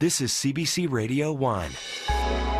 This is CBC Radio 1.